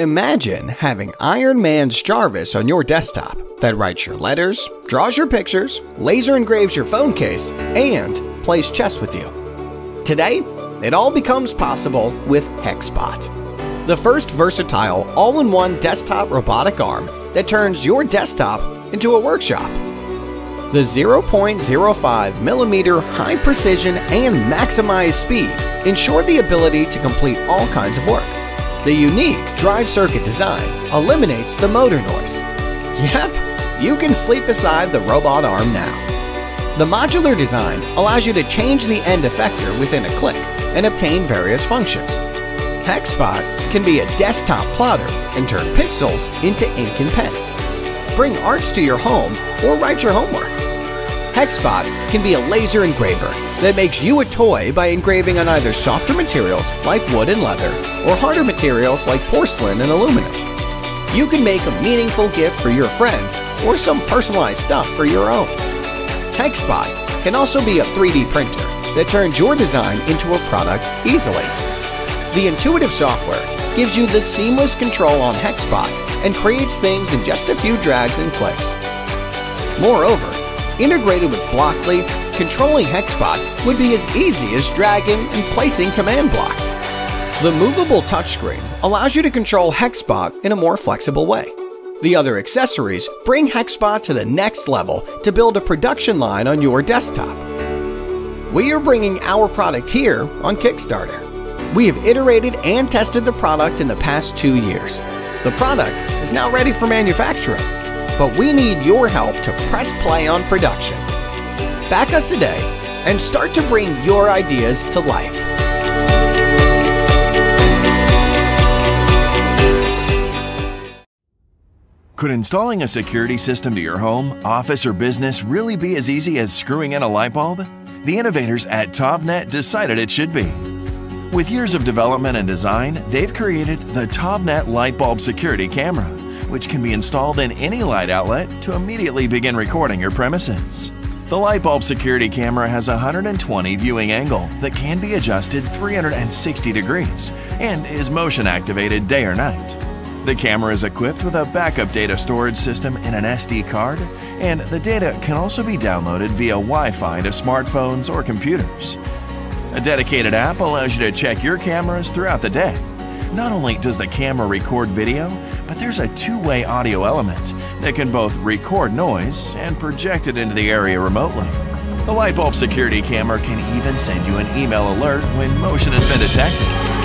Imagine having Iron Man's Jarvis on your desktop that writes your letters, draws your pictures, laser engraves your phone case, and plays chess with you. Today, it all becomes possible with Hexbot, the first versatile all-in-one desktop robotic arm that turns your desktop into a workshop. The 0.05 millimeter high precision and maximized speed ensure the ability to complete all kinds of work. The unique drive circuit design eliminates the motor noise. Yep, you can sleep beside the robot arm now. The modular design allows you to change the end effector within a click and obtain various functions. Hexbot can be a desktop plotter and turn pixels into ink and pen. Bring arts to your home or write your homework. Hexbot can be a laser engraver that makes you a toy by engraving on either softer materials like wood and leather or harder materials like porcelain and aluminum. You can make a meaningful gift for your friend or some personalized stuff for your own. Hexbot can also be a 3D printer that turns your design into a product easily. The intuitive software gives you the seamless control on Hexbot and creates things in just a few drags and clicks. Moreover, integrated with Blockly, controlling Hexbot would be as easy as dragging and placing command blocks. The movable touchscreen allows you to control Hexbot in a more flexible way. The other accessories bring Hexbot to the next level to build a production line on your desktop. We are bringing our product here on Kickstarter. We have iterated and tested the product in the past two years. The product is now ready for manufacturing, but we need your help to press play on production. Back us today and start to bring your ideas to life. Could installing a security system to your home, office, or business really be as easy as screwing in a light bulb? The innovators at TovNet decided it should be. With years of development and design, they've created the TovNet Light Bulb Security Camera, which can be installed in any light outlet to immediately begin recording your premises. The light bulb security camera has a 120 viewing angle that can be adjusted 360 degrees and is motion activated day or night. The camera is equipped with a backup data storage system in an SD card, and the data can also be downloaded via Wi-Fi to smartphones or computers. A dedicated app allows you to check your cameras throughout the day. Not only does the camera record video, but there's a two-way audio element that can both record noise and project it into the area remotely. The light bulb security camera can even send you an email alert when motion has been detected.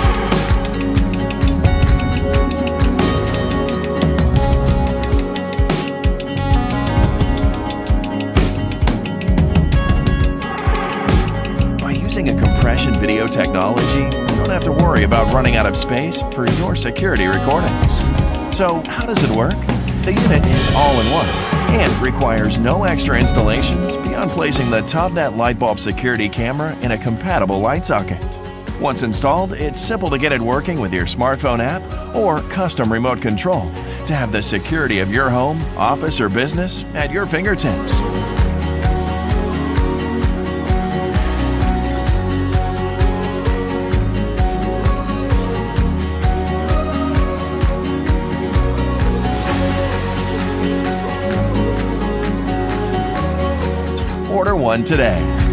Compression video technology, you don't have to worry about running out of space for your security recordings. So, how does it work? The unit is all in one and requires no extra installations beyond placing the TovNet light bulb security camera in a compatible light socket. Once installed, it's simple to get it working with your smartphone app or custom remote control to have the security of your home, office, or business at your fingertips. One today.